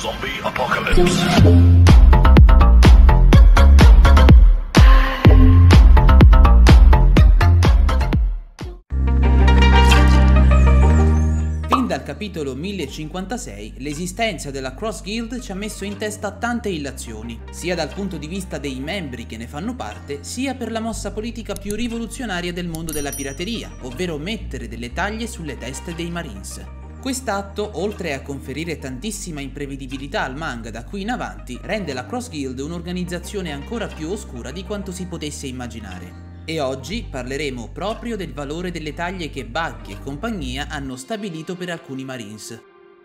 Zombie Apocalypse. Dal capitolo 1056, l'esistenza della Cross Guild ci ha messo in testa tante illazioni, sia dal punto di vista dei membri che ne fanno parte, sia per la mossa politica più rivoluzionaria del mondo della pirateria, ovvero mettere delle taglie sulle teste dei Marines. Quest'atto, oltre a conferire tantissima imprevedibilità al manga da qui in avanti, rende la Cross Guild un'organizzazione ancora più oscura di quanto si potesse immaginare. E oggi parleremo proprio del valore delle taglie che Buggy e compagnia hanno stabilito per alcuni Marines.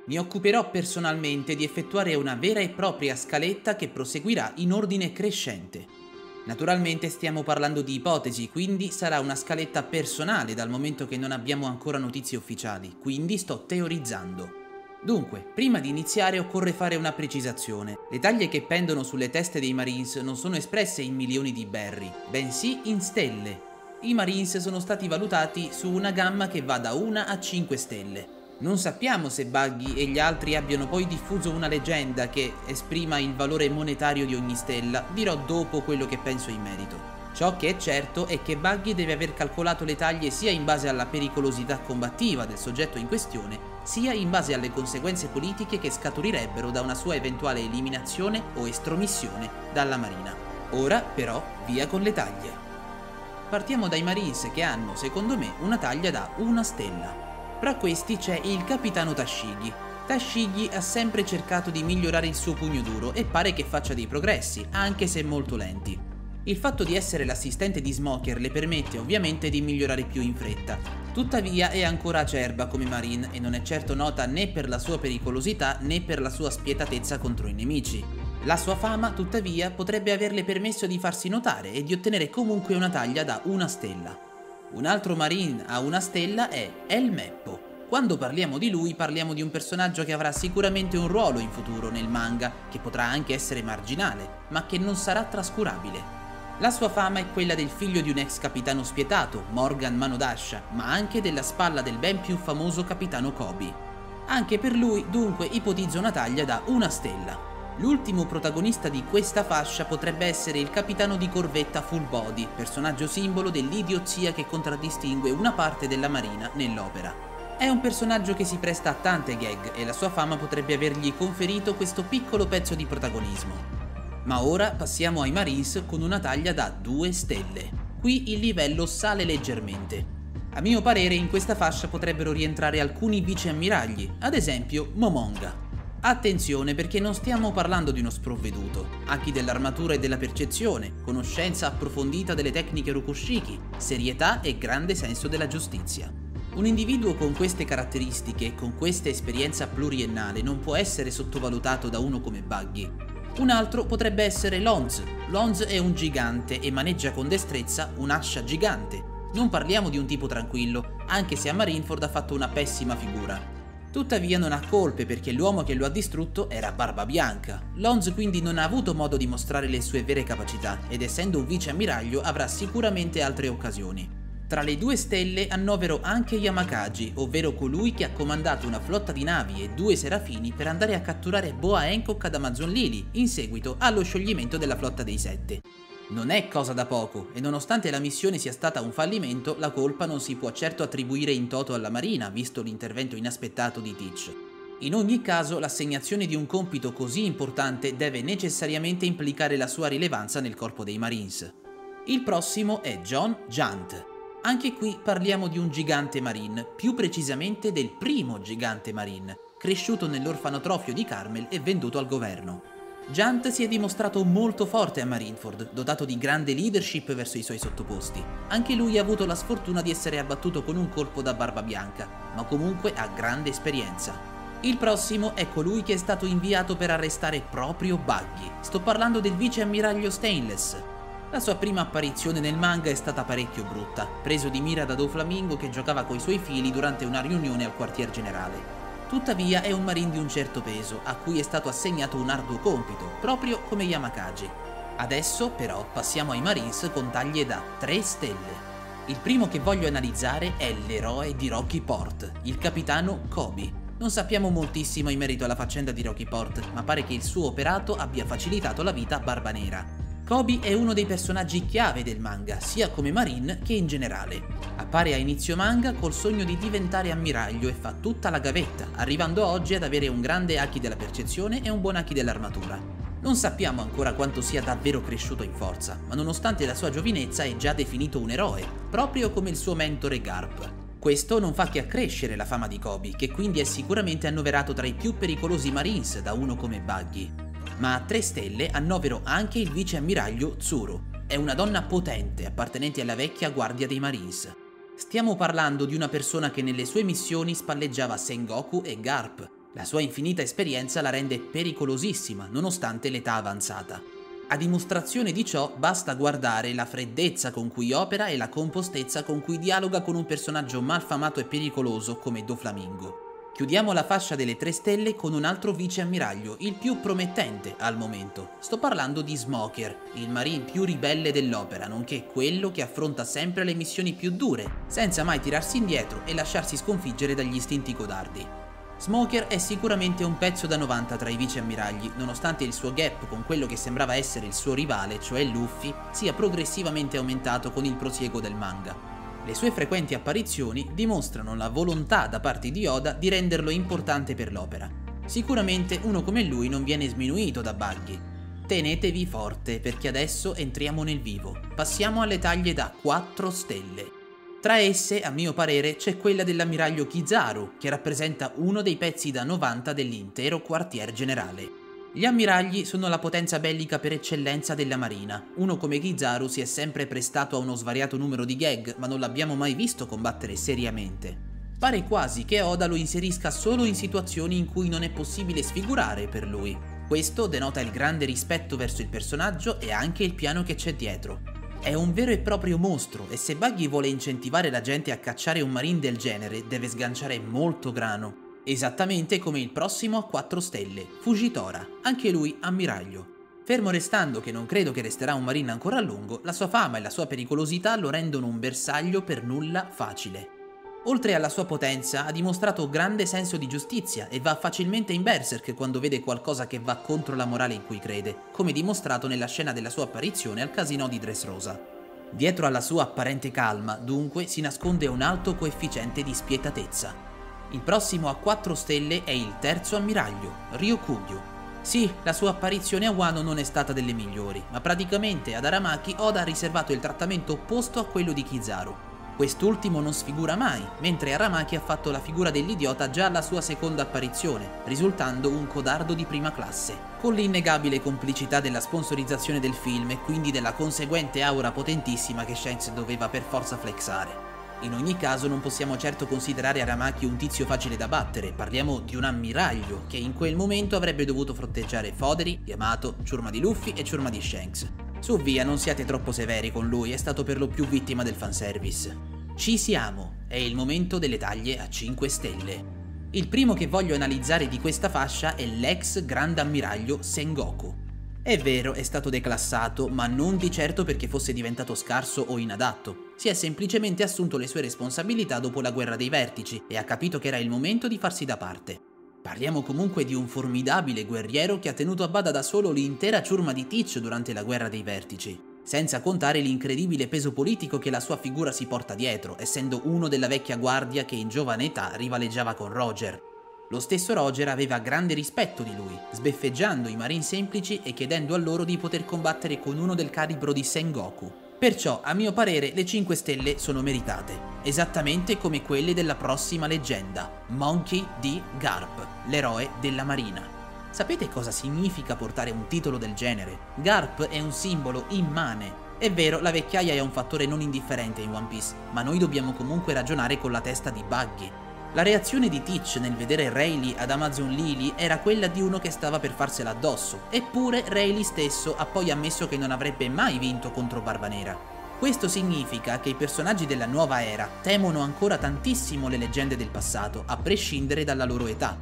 Mi occuperò personalmente di effettuare una vera e propria scaletta che proseguirà in ordine crescente. Naturalmente stiamo parlando di ipotesi, quindi sarà una scaletta personale dal momento che non abbiamo ancora notizie ufficiali, quindi sto teorizzando. Dunque, prima di iniziare occorre fare una precisazione. Le taglie che pendono sulle teste dei Marines non sono espresse in milioni di berri, bensì in stelle. I Marines sono stati valutati su una gamma che va da 1 a 5 stelle. Non sappiamo se Buggy e gli altri abbiano poi diffuso una leggenda che esprima il valore monetario di ogni stella, dirò dopo quello che penso in merito. Ciò che è certo è che Buggy deve aver calcolato le taglie sia in base alla pericolosità combattiva del soggetto in questione, sia in base alle conseguenze politiche che scaturirebbero da una sua eventuale eliminazione o estromissione dalla Marina. Ora, però, via con le taglie. Partiamo dai Marines che hanno, secondo me, una taglia da una stella. Fra questi c'è il capitano Tashigi. Tashigi ha sempre cercato di migliorare il suo pugno duro e pare che faccia dei progressi, anche se molto lenti. Il fatto di essere l'assistente di Smoker le permette ovviamente di migliorare più in fretta. Tuttavia è ancora acerba come Marine e non è certo nota né per la sua pericolosità né per la sua spietatezza contro i nemici. La sua fama, tuttavia, potrebbe averle permesso di farsi notare e di ottenere comunque una taglia da una stella. Un altro Marine a una stella è El Meppo. Quando parliamo di lui parliamo di un personaggio che avrà sicuramente un ruolo in futuro nel manga, che potrà anche essere marginale, ma che non sarà trascurabile. La sua fama è quella del figlio di un ex capitano spietato, Morgan Manodasha, ma anche della spalla del ben più famoso capitano Kobe. Anche per lui, dunque, ipotizzo una taglia da una stella. L'ultimo protagonista di questa fascia potrebbe essere il capitano di corvetta Full Body, personaggio simbolo dell'idiozia che contraddistingue una parte della marina nell'opera. È un personaggio che si presta a tante gag e la sua fama potrebbe avergli conferito questo piccolo pezzo di protagonismo. Ma ora passiamo ai Marines con una taglia da 2 stelle. Qui il livello sale leggermente. A mio parere in questa fascia potrebbero rientrare alcuni viceammiragli, ad esempio Momonga. Attenzione perché non stiamo parlando di uno sprovveduto, ha chi dell'armatura e della percezione, conoscenza approfondita delle tecniche Rokushiki, serietà e grande senso della giustizia. Un individuo con queste caratteristiche e con questa esperienza pluriennale non può essere sottovalutato da uno come Buggy, un altro potrebbe essere Lonz. Lonz è un gigante e maneggia con destrezza un'ascia gigante. Non parliamo di un tipo tranquillo, anche se a Marineford ha fatto una pessima figura. Tuttavia non ha colpe perché l'uomo che lo ha distrutto era Barba Bianca. Lonz quindi non ha avuto modo di mostrare le sue vere capacità ed essendo un vice ammiraglio avrà sicuramente altre occasioni. Tra le due stelle annovero anche Yamakagi, ovvero colui che ha comandato una flotta di navi e due serafini per andare a catturare Boa Hancock ad Amazon Lily, in seguito allo scioglimento della flotta dei Sette. Non è cosa da poco, e nonostante la missione sia stata un fallimento, la colpa non si può certo attribuire in toto alla Marina, visto l'intervento inaspettato di Teach. In ogni caso, l'assegnazione di un compito così importante deve necessariamente implicare la sua rilevanza nel corpo dei Marines. Il prossimo è John Jant, anche qui parliamo di un gigante marine, più precisamente del primo gigante marine, cresciuto nell'orfanotrofio di Carmel e venduto al governo. Jant si è dimostrato molto forte a Marineford, dotato di grande leadership verso i suoi sottoposti. Anche lui ha avuto la sfortuna di essere abbattuto con un colpo da barba bianca, ma comunque ha grande esperienza. Il prossimo è colui che è stato inviato per arrestare proprio Buggy. Sto parlando del vice ammiraglio Stainless, la sua prima apparizione nel manga è stata parecchio brutta, preso di mira da Doflamingo che giocava coi suoi fili durante una riunione al quartier generale. Tuttavia è un marine di un certo peso, a cui è stato assegnato un arduo compito, proprio come Yamakagi. Adesso però passiamo ai Marines con taglie da 3 stelle. Il primo che voglio analizzare è l'eroe di Rocky Port, il capitano Kobe. Non sappiamo moltissimo in merito alla faccenda di Rocky Port, ma pare che il suo operato abbia facilitato la vita a Barba Nera. Kobe è uno dei personaggi chiave del manga, sia come Marine che in generale. Appare a inizio manga col sogno di diventare ammiraglio e fa tutta la gavetta, arrivando oggi ad avere un grande Haki della percezione e un buon Haki dell'armatura. Non sappiamo ancora quanto sia davvero cresciuto in forza, ma nonostante la sua giovinezza è già definito un eroe, proprio come il suo mentore Garp. Questo non fa che accrescere la fama di Kobe, che quindi è sicuramente annoverato tra i più pericolosi Marines da uno come Buggy ma a 3 stelle annovero anche il vice ammiraglio Tsuru. È una donna potente appartenente alla vecchia guardia dei Marines. Stiamo parlando di una persona che nelle sue missioni spalleggiava Sengoku e Garp. La sua infinita esperienza la rende pericolosissima nonostante l'età avanzata. A dimostrazione di ciò basta guardare la freddezza con cui opera e la compostezza con cui dialoga con un personaggio malfamato e pericoloso come Doflamingo. Chiudiamo la fascia delle tre stelle con un altro vice ammiraglio, il più promettente al momento. Sto parlando di Smoker, il marine più ribelle dell'opera, nonché quello che affronta sempre le missioni più dure, senza mai tirarsi indietro e lasciarsi sconfiggere dagli istinti codardi. Smoker è sicuramente un pezzo da 90 tra i vice ammiragli, nonostante il suo gap con quello che sembrava essere il suo rivale, cioè Luffy, sia progressivamente aumentato con il prosieguo del manga. Le sue frequenti apparizioni dimostrano la volontà da parte di Oda di renderlo importante per l'opera. Sicuramente uno come lui non viene sminuito da Buggy. Tenetevi forte perché adesso entriamo nel vivo. Passiamo alle taglie da 4 stelle. Tra esse, a mio parere, c'è quella dell'ammiraglio Kizaru, che rappresenta uno dei pezzi da 90 dell'intero quartier generale. Gli ammiragli sono la potenza bellica per eccellenza della marina. Uno come Kizaru si è sempre prestato a uno svariato numero di gag, ma non l'abbiamo mai visto combattere seriamente. Pare quasi che Oda lo inserisca solo in situazioni in cui non è possibile sfigurare per lui. Questo denota il grande rispetto verso il personaggio e anche il piano che c'è dietro. È un vero e proprio mostro e se Buggy vuole incentivare la gente a cacciare un marine del genere deve sganciare molto grano esattamente come il prossimo a 4 stelle, Fujitora, anche lui ammiraglio. Fermo restando che non credo che resterà un marine ancora a lungo, la sua fama e la sua pericolosità lo rendono un bersaglio per nulla facile. Oltre alla sua potenza, ha dimostrato grande senso di giustizia e va facilmente in berserk quando vede qualcosa che va contro la morale in cui crede, come dimostrato nella scena della sua apparizione al casino di Dressrosa. Dietro alla sua apparente calma, dunque, si nasconde un alto coefficiente di spietatezza. Il prossimo a 4 stelle è il terzo ammiraglio, Ryokugyu. Sì, la sua apparizione a Wano non è stata delle migliori, ma praticamente ad Aramaki Oda ha riservato il trattamento opposto a quello di Kizaru. Quest'ultimo non sfigura mai, mentre Aramaki ha fatto la figura dell'idiota già alla sua seconda apparizione, risultando un codardo di prima classe, con l'innegabile complicità della sponsorizzazione del film e quindi della conseguente aura potentissima che Shanks doveva per forza flexare. In ogni caso non possiamo certo considerare Aramaki un tizio facile da battere, parliamo di un ammiraglio che in quel momento avrebbe dovuto fronteggiare Foderi, Yamato, ciurma di Luffy e ciurma di Shanks. Su via, non siate troppo severi con lui, è stato per lo più vittima del fanservice. Ci siamo, è il momento delle taglie a 5 stelle. Il primo che voglio analizzare di questa fascia è l'ex Grand Ammiraglio Sengoku. È vero, è stato declassato, ma non di certo perché fosse diventato scarso o inadatto. Si è semplicemente assunto le sue responsabilità dopo la guerra dei vertici e ha capito che era il momento di farsi da parte. Parliamo comunque di un formidabile guerriero che ha tenuto a bada da solo l'intera ciurma di Teach durante la guerra dei vertici, senza contare l'incredibile peso politico che la sua figura si porta dietro, essendo uno della vecchia guardia che in giovane età rivaleggiava con Roger, lo stesso Roger aveva grande rispetto di lui, sbeffeggiando i marin semplici e chiedendo a loro di poter combattere con uno del calibro di Sengoku. Perciò, a mio parere, le 5 stelle sono meritate, esattamente come quelle della prossima leggenda, Monkey D. Garp, l'eroe della marina. Sapete cosa significa portare un titolo del genere? Garp è un simbolo immane. È vero, la vecchiaia è un fattore non indifferente in One Piece, ma noi dobbiamo comunque ragionare con la testa di Buggy, la reazione di Teach nel vedere Rayleigh ad Amazon Lily era quella di uno che stava per farsela addosso, eppure Rayleigh stesso ha poi ammesso che non avrebbe mai vinto contro Barba Nera. Questo significa che i personaggi della nuova era temono ancora tantissimo le leggende del passato, a prescindere dalla loro età.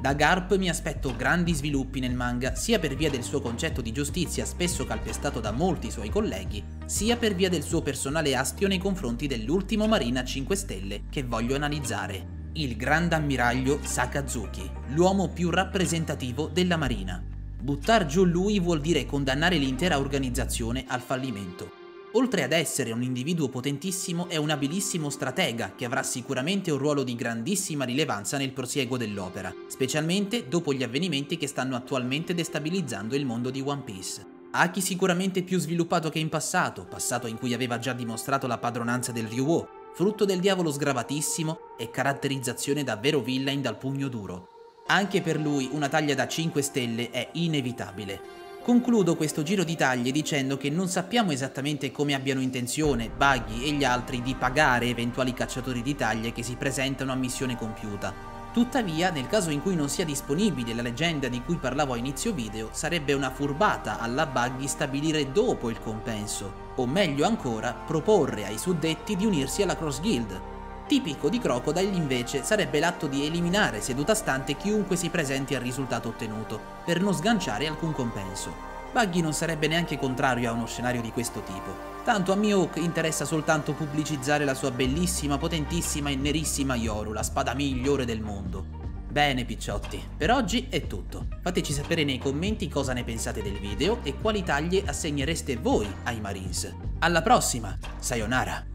Da Garp mi aspetto grandi sviluppi nel manga, sia per via del suo concetto di giustizia spesso calpestato da molti suoi colleghi, sia per via del suo personale astio nei confronti dell'ultimo Marina 5 Stelle che voglio analizzare. Il grande ammiraglio Sakazuki, l'uomo più rappresentativo della marina. Buttar giù lui vuol dire condannare l'intera organizzazione al fallimento. Oltre ad essere un individuo potentissimo, è un abilissimo stratega che avrà sicuramente un ruolo di grandissima rilevanza nel prosieguo dell'opera, specialmente dopo gli avvenimenti che stanno attualmente destabilizzando il mondo di One Piece. Aki sicuramente più sviluppato che in passato, passato in cui aveva già dimostrato la padronanza del Ryuo, frutto del diavolo sgravatissimo e caratterizzazione davvero villain dal pugno duro. Anche per lui una taglia da 5 stelle è inevitabile, Concludo questo giro di taglie dicendo che non sappiamo esattamente come abbiano intenzione Buggy e gli altri di pagare eventuali cacciatori di taglie che si presentano a missione compiuta. Tuttavia, nel caso in cui non sia disponibile la leggenda di cui parlavo a inizio video, sarebbe una furbata alla Buggy stabilire dopo il compenso, o meglio ancora, proporre ai suddetti di unirsi alla Cross Guild, Tipico di Crocodile invece sarebbe l'atto di eliminare seduta stante chiunque si presenti al risultato ottenuto, per non sganciare alcun compenso. Buggy non sarebbe neanche contrario a uno scenario di questo tipo. Tanto a Mihawk interessa soltanto pubblicizzare la sua bellissima, potentissima e nerissima Yoru, la spada migliore del mondo. Bene picciotti, per oggi è tutto. Fateci sapere nei commenti cosa ne pensate del video e quali taglie assegnereste voi ai Marines. Alla prossima, sayonara!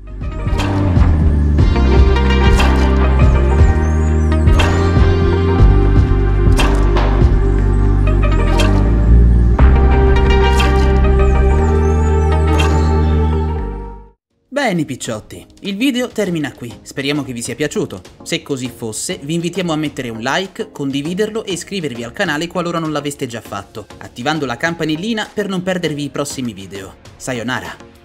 Bene picciotti, il video termina qui, speriamo che vi sia piaciuto. Se così fosse, vi invitiamo a mettere un like, condividerlo e iscrivervi al canale qualora non l'aveste già fatto, attivando la campanellina per non perdervi i prossimi video. Sayonara!